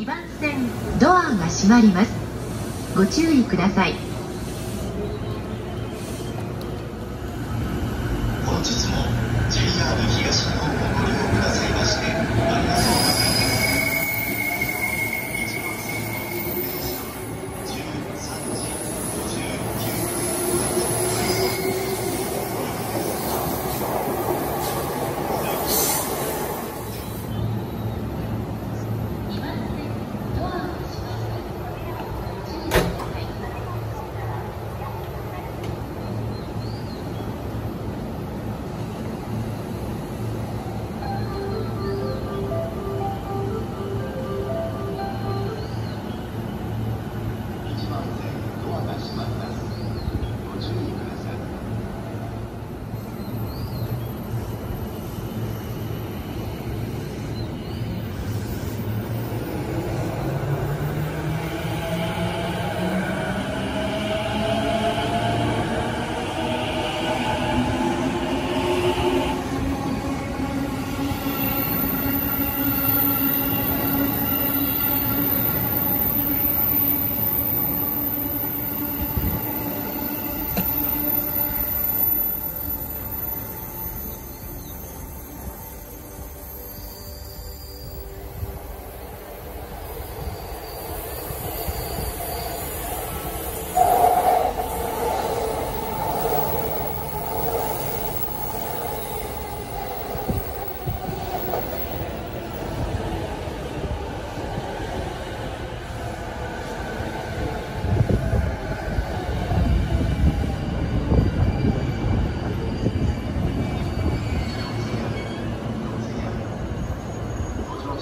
2番線ドアが閉まります。ご注意ください。本日も JR 東日本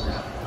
out.